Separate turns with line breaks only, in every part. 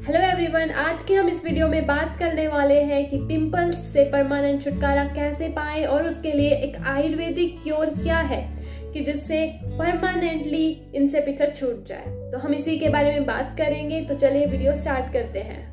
Hello everyone आज के हम इस वीडियो में बात करने वाले हैं कि पिंपल्स से परमानेंट छुटकारा कैसे पाएँ और उसके लिए एक आयुर्वेदिक क्योर क्या है कि जिससे परमानेंटली इनसे पिक्चर छूट जाए। तो हम इसी के बारे में बात करेंगे तो चलिए वीडियो स्टार्ट करते हैं।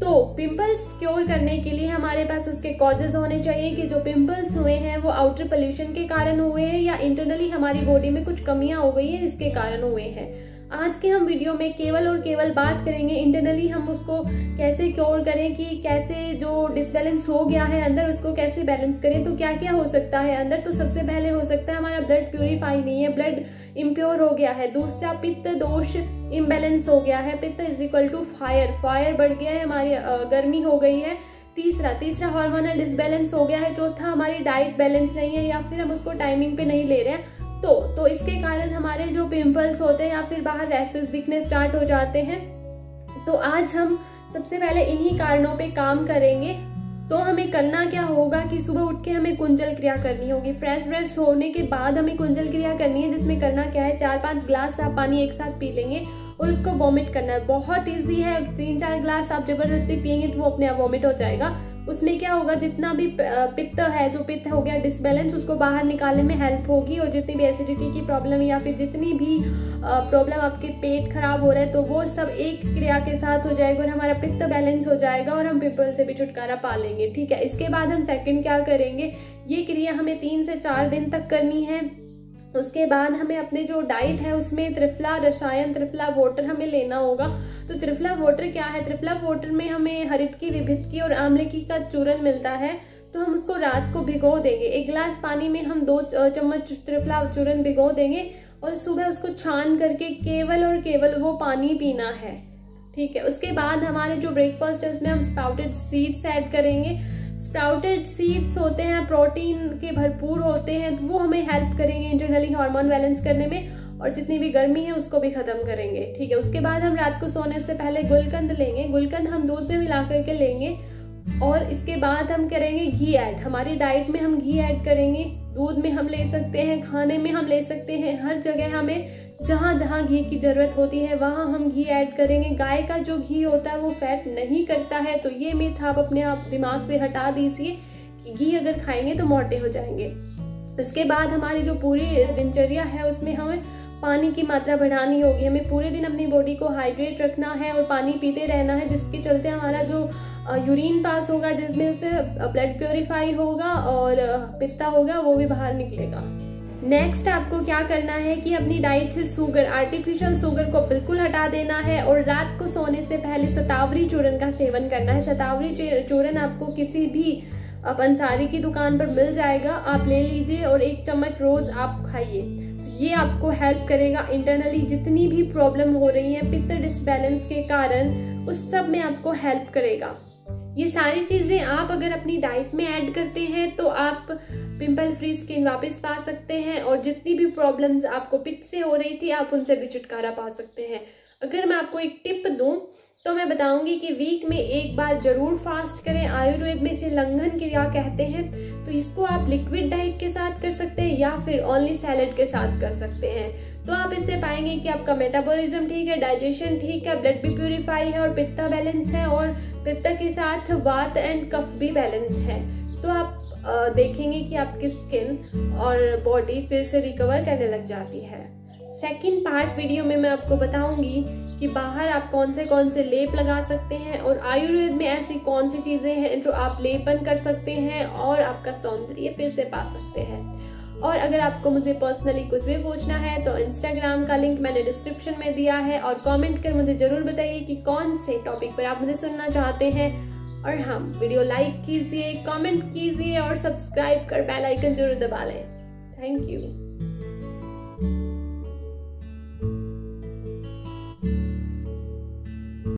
तो पिंपल्स क्योर करने के लिए हमारे पास उसके कॉजेज होने चाहिए कि जो पिंपल्स हुए हैं, वो आउटर पोल्यूशन के कारण हुए हैं या इंटरनली हमारी बॉडी में कुछ कमियाँ हो गई हैं, इसके कारण हुए हैं। आज के हम वीडियो में केवल और केवल बात करेंगे इंटरनली हम उसको कैसे क्योर करें कि कैसे जो डिसबैलेंस हो गया है अंदर, उसको कैसे बैलेंस करें तो क्या क्या हो सकता है? अंदर तो सबसे पहले हो सकता है हमारा ब्लड प्योरीफाई नहीं है ब्लड इम्प्योर हो गया है। दूसरा, पित्त दोष इम्बेलेंस हो गया है। पित्त is equal to fire fire बढ़ गया है, हमारी गर्मी हो गई है। तीसरा तीसरा हार्मोनल डिसबैलेंस हो गया है। चौथा, हमारी डाइट बैलेंस नहीं है या फिर हम उसको टाइमिंग पे नहीं ले रहे हैं। तो तो इसके कारण हमारे जो पिंपल्स होते हैं या फिर बाहर रैसेस दिखने स्टार्ट हो जाते हैं। तो आज हम सबसे पहले इन्हीं कारणों पे काम करेंगे। तो हमें करना क्या होगा कि सुबह उठ के हमें कुंजल क्रिया करनी होगी। फ्रेश फ्रेश होने के बाद हमें कुंजल क्रिया करनी है, जिसमें करना क्या है, चार पाँच ग्लास आप पानी एक साथ पी लेंगे और उसको वॉमिट करना है। बहुत ईजी है, तीन चार ग्लास आप ज़बरदस्ती पियेंगे तो वो अपने आप वॉमिट हो जाएगा। उसमें क्या होगा, जितना भी पित्त है, जो पित्त हो गया डिसबैलेंस उसको बाहर निकालने में हेल्प होगी और जितनी भी एसिडिटी की प्रॉब्लम या फिर जितनी भी प्रॉब्लम आपके पेट खराब हो रहा है तो वो सब एक क्रिया के साथ हो जाएगा और हमारा पित्त बैलेंस हो जाएगा और हम पिपल से भी छुटकारा पा लेंगे, ठीक है? इसके बाद हम सेकेंड क्या करेंगे? ये क्रिया हमें तीन से चार दिन तक करनी है। उसके बाद हमें अपने जो डाइट है उसमें त्रिफला रसायन, त्रिफला वाटर हमें लेना होगा। तो त्रिफला वाटर क्या है? त्रिफला वाटर में हमें हरित की, विभित की और आमले की का चूरन मिलता है। तो हम उसको रात को भिगो देंगे। एक गिलास पानी में हम दो चम्मच त्रिफला चूरन भिगो देंगे और सुबह उसको छान करके केवल और केवल वो पानी पीना है। ठीक है? उसके बाद हमारे जो ब्रेकफास्ट है, उसमें हम स्पाउटेड सीड्स ऐड करेंगे। स्प्राउटेड सीड्स होते हैं प्रोटीन के भरपूर होते हैं तो वो हमें हेल्प करेंगे इंटरनली हार्मोन बैलेंस करने में और जितनी भी गर्मी है उसको भी खत्म करेंगे, ठीक है? उसके बाद हम रात को सोने से पहले गुलकंद लेंगे, गुलकंद हम दूध में मिला करके लेंगे और इसके बाद हम करेंगे घी ऐड हमारी डाइट में हम घी ऐड करेंगे दूध में हम ले सकते हैं, खाने में हम ले सकते हैं, हर जगह हमें जहाँ जहाँ घी की ज़रूरत होती है, वहाँ हम घी ऐड करेंगे। गाय का जो घी होता है वो फैट नहीं करता है तो ये मिथ आप अपने आप दिमाग से हटा दीजिए कि घी अगर खाएँगे तो मोटे हो जाएँगे। उसके बाद हमारी जो पूरी दिनचर्या है, उसमें हमें पानी की मात्रा बढ़ानी होगी। हमें पूरे दिन अपनी बॉडी को हाइड्रेट रखना है और पानी पीते रहना है, जिसके चलते हमारा जो यूरिन पास होगा, जिसमें उसे ब्लड प्योरीफाई होगा और पित्ता होगा, वो भी बाहर निकलेगा। नेक्स्ट आपको क्या करना है कि अपनी डाइट से शुगर आर्टिफिशियल शुगर को बिल्कुल हटा देना है और रात को सोने से पहले सतावरी चूरन का सेवन करना है। सतावरी चूरन आपको किसी भी पंसारी की दुकान पर मिल जाएगा। आप ले लीजिए और एक चम्मच रोज आप खाइए। ये आपको हेल्प करेगा इंटरनली जितनी भी प्रॉब्लम हो रही है, पित्त डिसबैलेंस के कारण, उस सब में आपको हेल्प करेगा। ये सारी चीज़ें आप अगर अपनी डाइट में ऐड करते हैं तो आप पिंपल फ्री स्किन वापस पा सकते हैं और जितनी भी प्रॉब्लम्स आपको पिट से हो रही थी, आप उनसे भी छुटकारा पा सकते हैं। अगर मैं आपको एक टिप दूँ तो मैं बताऊँगी कि वीक में एक बार ज़रूर फास्ट करें। आयुर्वेद में इसे लंघन क्रिया कहते हैं। तो इसको आप लिक्विड डाइट के साथ कर सकते हैं या फिर ओनली सैलेड के साथ कर सकते हैं। तो आप इससे पाएँगे कि आपका मेटाबॉलिज्म ठीक है डाइजेशन ठीक है ब्लड भी प्यूरिफाई है और पित्ता बैलेंस है और पित्त के साथ वात एंड कफ भी बैलेंस है। तो आप देखेंगे कि आपकी स्किन और बॉडी फिर से रिकवर करने लग जाती है। सेकेंड पार्ट वीडियो में मैं आपको बताऊँगी कि बाहर आप कौन से कौन से लेप लगा सकते हैं और आयुर्वेद में ऐसी कौन सी चीज़ें हैं जो आप लेपन कर सकते हैं और आपका सौंदर्य फिर से पा सकते हैं। और अगर आपको मुझे पर्सनली कुछ भी पूछना है तो इंस्टाग्राम का लिंक मैंने डिस्क्रिप्शन में दिया है और कमेंट कर मुझे ज़रूर बताइए कि कौन से टॉपिक पर आप मुझे सुनना चाहते हैं। और हाँ, वीडियो लाइक कीजिए कमेंट कीजिए और सब्सक्राइब कर बेल आइकन ज़रूर दबा लें। Thank you